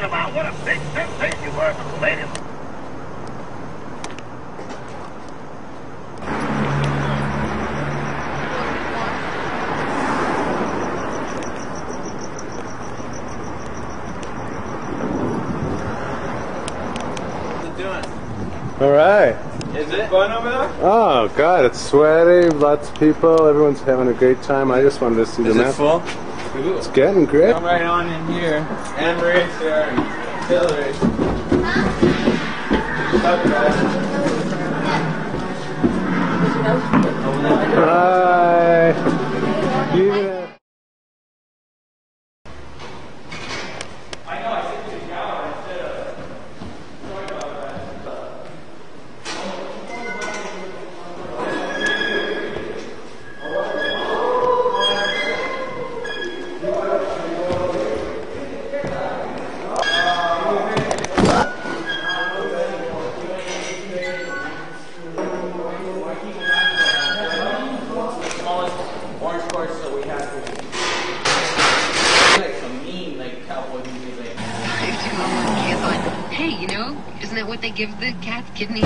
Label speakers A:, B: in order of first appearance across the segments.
A: that about what a big sensation you were, ladies?
B: All right.
C: Is it fun over there?
B: Oh God, it's sweaty. Lots of people. Everyone's having a great time. I just wanted to see
C: Is
B: the
C: it
B: map.
C: Full?
B: It's getting great.
C: Come right on in here. And uh, Hillary. Up, guys.
B: Hi.
D: Kidney?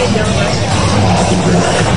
B: video mới